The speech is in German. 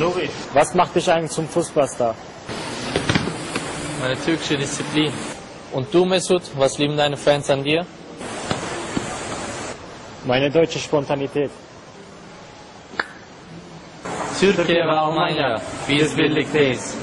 Nuri. Was macht dich eigentlich zum Fußballstar? Meine türkische Disziplin. Und du, Mesut, was lieben deine Fans an dir? Meine deutsche Spontanität. Türkiye ve Almanya, biz birlikteyiz.